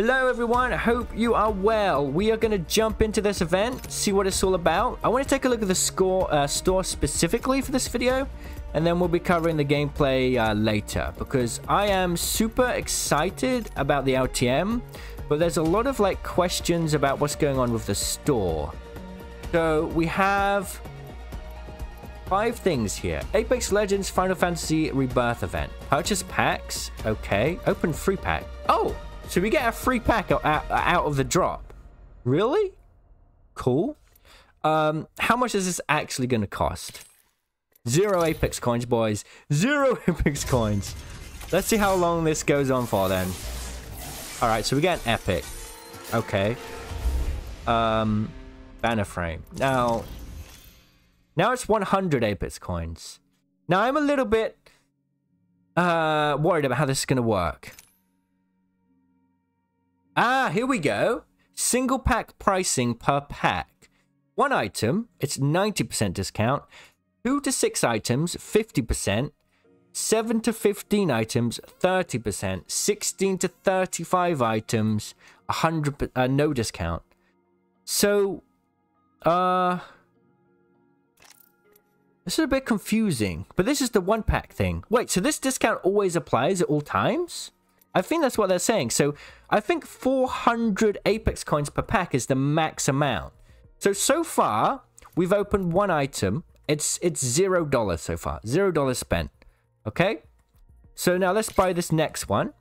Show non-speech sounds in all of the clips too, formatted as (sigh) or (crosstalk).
Hello everyone, I hope you are well. We are going to jump into this event, see what it's all about. I want to take a look at the score uh, store specifically for this video, and then we'll be covering the gameplay uh, later because I am super excited about the LTM, but there's a lot of like questions about what's going on with the store. So we have five things here. Apex Legends Final Fantasy Rebirth event. Purchase packs. Okay. Open free pack. Oh, so we get a free pack out, of the drop. Really? Cool. Um, how much is this actually going to cost? Zero Apex coins, boys. Zero (laughs) Apex coins. Let's see how long this goes on for then. All right, so we get an epic. Okay. Um, banner frame. Now, now it's 100 Apex coins. Now I'm a little bit uh, worried about how this is going to work. Ah, here we go. Single pack pricing per pack. One item, it's 90% discount. Two to six items, 50%. 7 to 15 items, 30%. 16 to 35 items, 100 uh, no discount. So, uh, this is a bit confusing, but this is the one pack thing. Wait, so this discount always applies at all times? I think that's what they're saying. So I think 400 Apex coins per pack is the max amount. So, so far, we've opened one item. It's it's zero dollars so far. Zero dollars spent. Okay? So now let's buy this next one.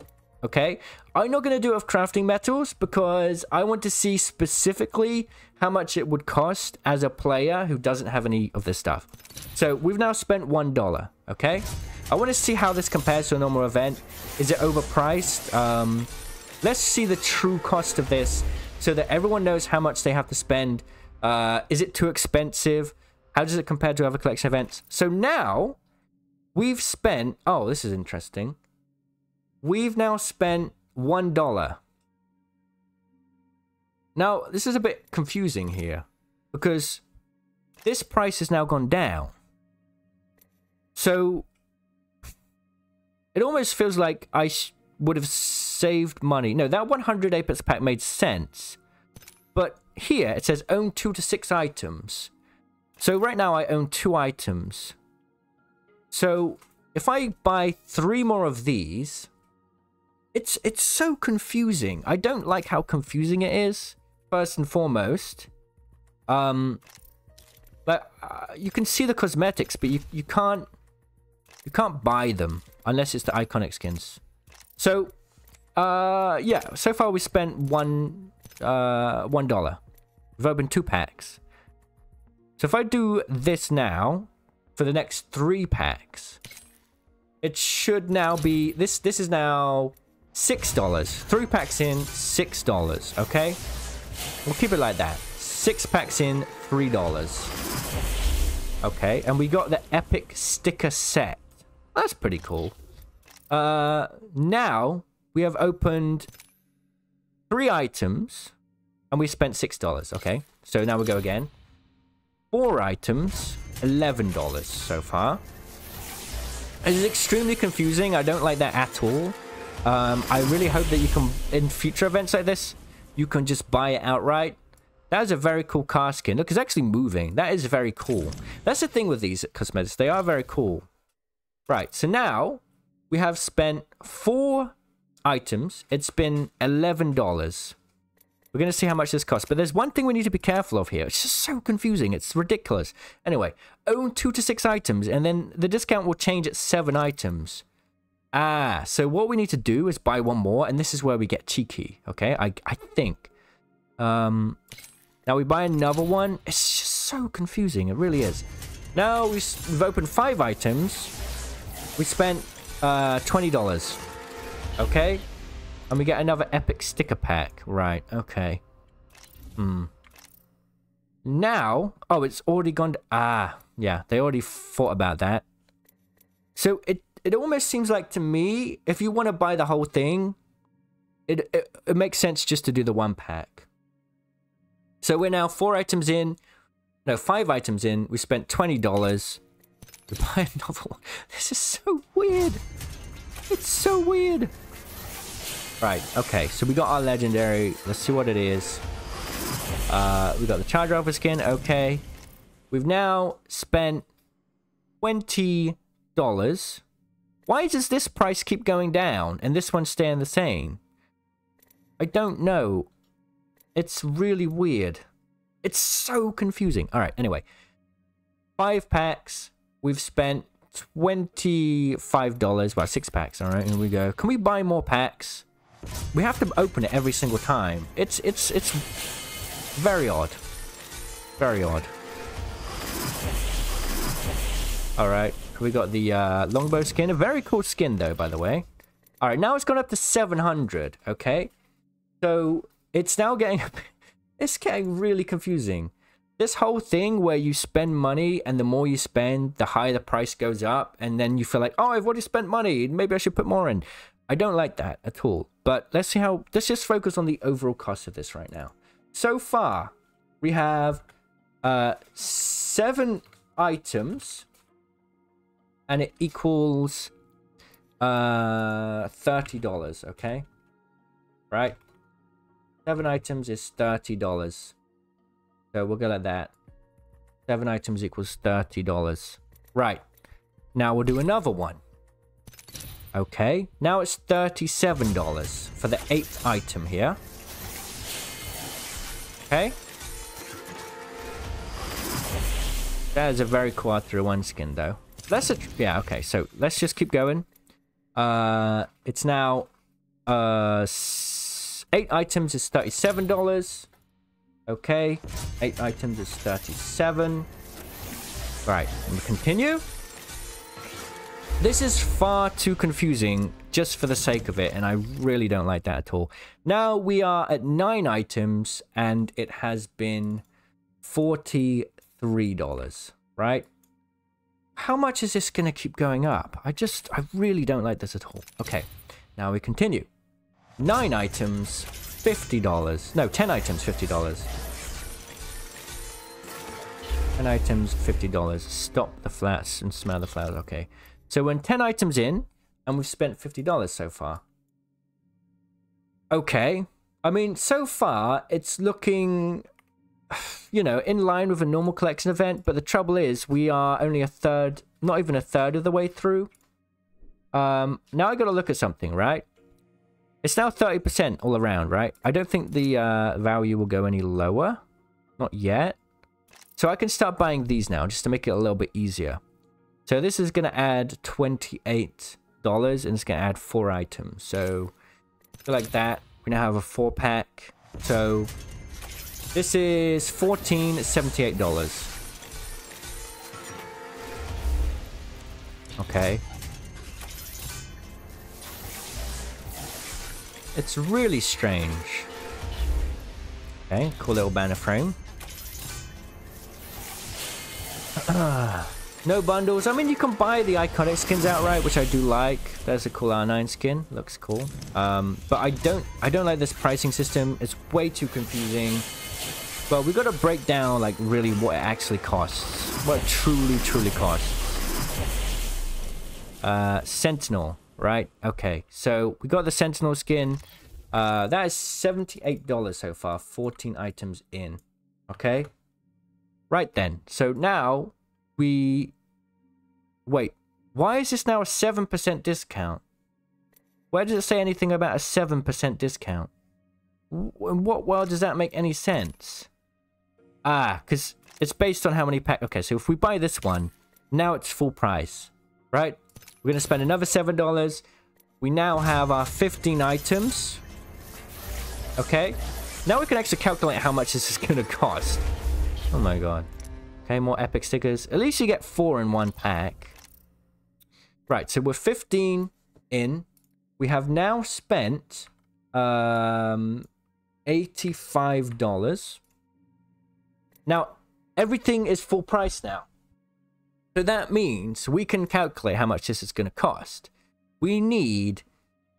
Okay? I'm not going to do it with crafting metals because I want to see specifically how much it would cost as a player who doesn't have any of this stuff. So we've now spent $1. Okay? I want to see how this compares to a normal event. Is it overpriced? Um, let's see the true cost of this so that everyone knows how much they have to spend. Uh, is it too expensive? How does it compare to other collection events? So now we've spent. Oh, this is interesting. We've now spent one dollar. Now this is a bit confusing here because this price has now gone down. So it almost feels like I would have saved money. No, that 100 Apex pack made sense. But here it says own two to six items. So right now I own two items. So if I buy three more of these, it's it's so confusing. I don't like how confusing it is. First and foremost, um, but uh, you can see the cosmetics, but you you can't you can't buy them unless it's the iconic skins. So, uh, yeah. So far we spent one uh one dollar. We've opened two packs. So if I do this now, for the next three packs. It should now be this. This is now six dollars. Three packs in, six dollars. Okay, we'll keep it like that. Six packs in, three dollars. Okay, and we got the epic sticker set. That's pretty cool. Uh, now we have opened three items, and we spent six dollars. Okay, so now we go again. Four items, $11 so far. It is extremely confusing. I don't like that at all. Um, I really hope that you can, in future events like this, you can just buy it outright. That is a very cool car skin. Look, it's actually moving. That is very cool. That's the thing with these cosmetics. They are very cool. Right, so now we have spent four items. It's been $11. We're going to see how much this costs. But there's one thing we need to be careful of here. It's just so confusing. It's ridiculous. Anyway, own two to six items, and then the discount will change at seven items. Ah, so what we need to do is buy one more, and this is where we get cheeky, okay? I, I think. Um, now we buy another one. It's just so confusing. It really is. Now we've opened five items. We spent uh, $20. Okay? And we get another epic sticker pack. Right, okay. Hmm. Now, oh, it's already gone to, ah, yeah, they already thought about that. So it, it almost seems like to me, if you want to buy the whole thing, it, it, it makes sense just to do the one pack. So we're now four items in, no, five items in. We spent $20 to buy (laughs) one. This is so weird. It's so weird. Right, okay, so we got our legendary. Let's see what it is. Uh, we got the Charge Alpha skin, okay. We've now spent $20. Why does this price keep going down and this one staying the same? I don't know. It's really weird. It's so confusing. All right, anyway. Five packs. We've spent $25. Well, six packs. All right, here we go. Can we buy more packs? We have to open it every single time. It's, it's, it's very odd. Very odd. Alright, we got the uh, longbow skin. A very cool skin, though, by the way. Alright, now it's gone up to 700, okay? So, it's now getting... (laughs) it's getting really confusing. This whole thing where you spend money, and the more you spend, the higher the price goes up, and then you feel like, oh, I've already spent money, maybe I should put more in. I don't like that at all. But let's see how... Let's just focus on the overall cost of this right now. So far, we have uh, seven items and it equals uh $30, okay? Right? Seven items is $30. So we'll go like that. Seven items equals $30. Right. Now we'll do another one. Okay. Now it's $37 for the eighth item here. Okay. That is a very Arthur 1 skin, though. That's a... Yeah, okay. So, let's just keep going. Uh, It's now... Uh, eight items is $37. Okay. Eight items is 37 Right. We continue. This is far too confusing just for the sake of it, and I really don't like that at all. Now we are at nine items, and it has been $43, right? How much is this going to keep going up? I just, I really don't like this at all. Okay, now we continue. Nine items, $50. No, 10 items, $50. 10 items, $50. Stop the flats and smell the flowers. Okay. So when 10 items in, and we've spent $50 so far. Okay. I mean, so far, it's looking, you know, in line with a normal collection event, but the trouble is, we are only a third, not even a third of the way through. Um, now I gotta look at something, right? It's now 30% all around, right? I don't think the uh, value will go any lower. Not yet. So I can start buying these now, just to make it a little bit easier. So this is going to add 28 dollars and it's gonna add four items. So like that we now have a four pack. So this is 14 78 dollars. Okay. It's really strange. Okay cool little banner frame no bundles. I mean, you can buy the iconic skins outright, which I do like. There's a cool R9 skin. Looks cool. Um, but I don't, I don't like this pricing system. It's way too confusing. But we got to break down, like, really what it actually costs. What truly, truly costs. Uh, Sentinel, right? Okay, so we got the Sentinel skin. Uh, that is $78 so far. 14 items in. Okay? Right then. So now we... Wait, why is this now a 7% discount? Where does it say anything about a 7% discount? In what world does that make any sense? Ah, because it's based on how many pack... Okay, so if we buy this one, now it's full price, right? We're going to spend another $7. We now have our 15 items. Okay. Now we can actually calculate how much this is going to cost. Oh my god. Okay, more epic stickers. At least you get four in one pack. Right, so we're 15 in. We have now spent um, $85. Now, everything is full price now. So that means we can calculate how much this is going to cost. We need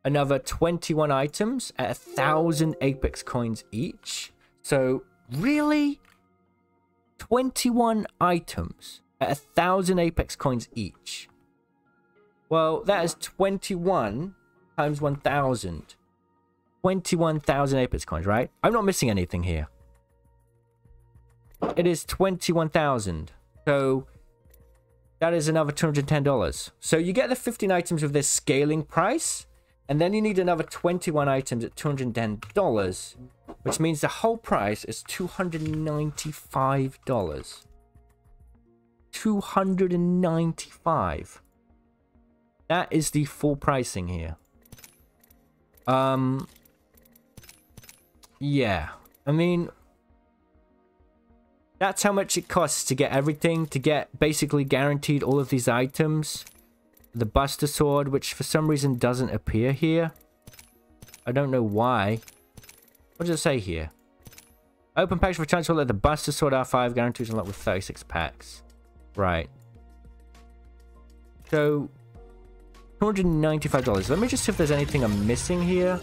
another 21 items at a thousand Apex coins each. So, really? 21 items at a thousand Apex coins each. Well, that is 21 times 1,000. 21,000 Apex coins, right? I'm not missing anything here. It is 21,000. So that is another $210. So you get the 15 items with this scaling price. And then you need another 21 items at $210. Which means the whole price is $295. 295 That is the full pricing here. Um, yeah. I mean, that's how much it costs to get everything, to get basically guaranteed all of these items. The Buster Sword, which for some reason doesn't appear here. I don't know why. What does it say here? Open packs for chance to let the Buster Sword R5 guarantees unlock with 36 packs. Right. So, $295. Let me just see if there's anything I'm missing here.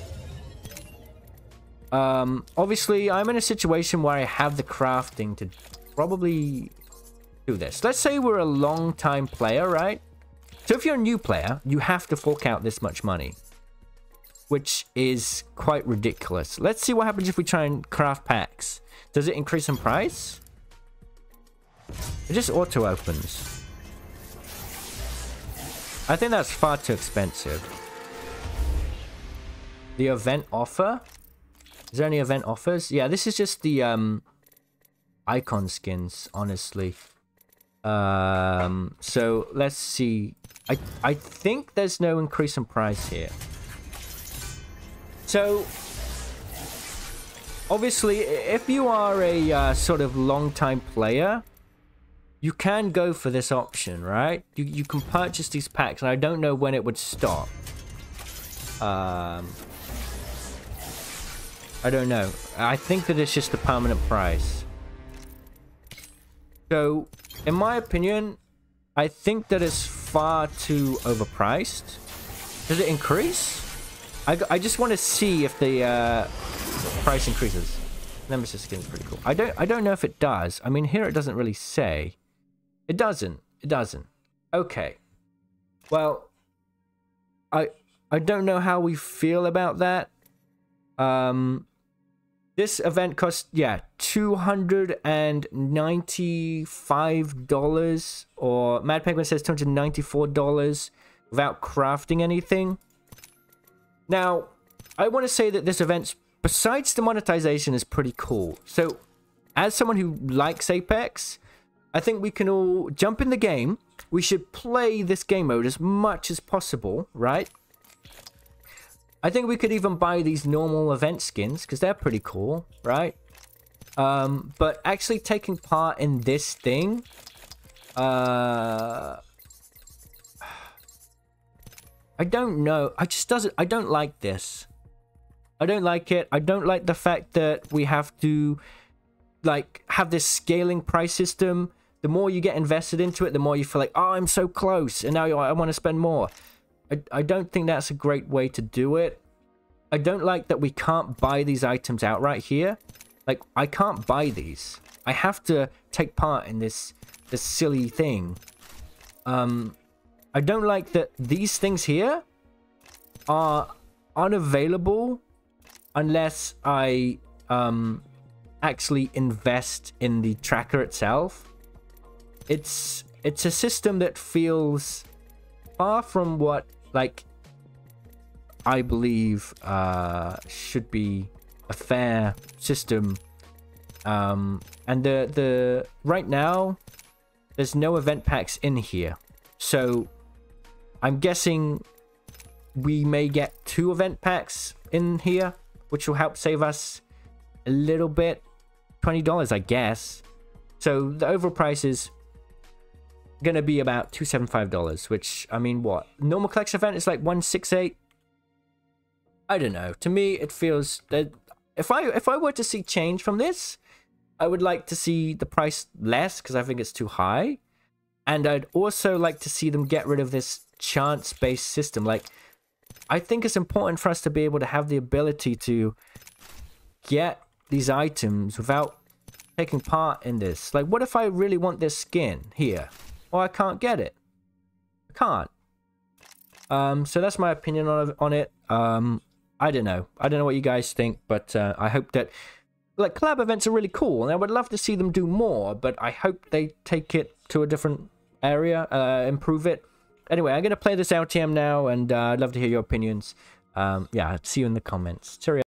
Um, obviously, I'm in a situation where I have the crafting to probably do this. Let's say we're a long-time player, right? So if you're a new player, you have to fork out this much money. Which is quite ridiculous. Let's see what happens if we try and craft packs. Does it increase in price? It just auto opens. I think that's far too expensive. The event offer? Is there any event offers? Yeah, this is just the um icon skins, honestly. Um so let's see. I I think there's no increase in price here. So obviously if you are a uh, sort of long time player, you can go for this option, right? You, you can purchase these packs, and I don't know when it would stop. Um, I don't know. I think that it's just a permanent price. So, in my opinion, I think that it's far too overpriced. Does it increase? I, I just want to see if the uh, price increases. Nemesis skin is pretty cool. I don't I don't know if it does. I mean, here it doesn't really say. It doesn't. It doesn't. Okay. Well, I I don't know how we feel about that. Um this event cost yeah, $295 or Mad Penguin says $294 without crafting anything. Now, I want to say that this event besides the monetization is pretty cool. So, as someone who likes Apex, I think we can all jump in the game. We should play this game mode as much as possible, right? I think we could even buy these normal event skins because they're pretty cool, right? Um, but actually taking part in this thing, uh, I don't know. I just doesn't. I don't like this. I don't like it. I don't like the fact that we have to like have this scaling price system the more you get invested into it, the more you feel like, oh, I'm so close, and now I want to spend more. I, I don't think that's a great way to do it. I don't like that we can't buy these items outright here. Like, I can't buy these. I have to take part in this, this silly thing. Um, I don't like that these things here are unavailable unless I um, actually invest in the tracker itself it's it's a system that feels far from what like I believe uh, should be a fair system. Um, and the the right now there's no event packs in here, so I'm guessing we may get two event packs in here, which will help save us a little bit, twenty dollars, I guess. So the overall price is gonna be about $275 which i mean what? Normal collection event is like 168 i don't know. To me it feels that if i if i were to see change from this i would like to see the price less because i think it's too high. And i'd also like to see them get rid of this chance based system. Like i think it's important for us to be able to have the ability to get these items without taking part in this. Like what if i really want this skin here or I can't get it. I can't. Um, so that's my opinion on, on it. Um, I don't know. I don't know what you guys think, but uh, I hope that like collab events are really cool, and I would love to see them do more. But I hope they take it to a different area, uh, improve it. Anyway, I'm gonna play this LTM now, and uh, I'd love to hear your opinions. Um, yeah, see you in the comments. Cheerio.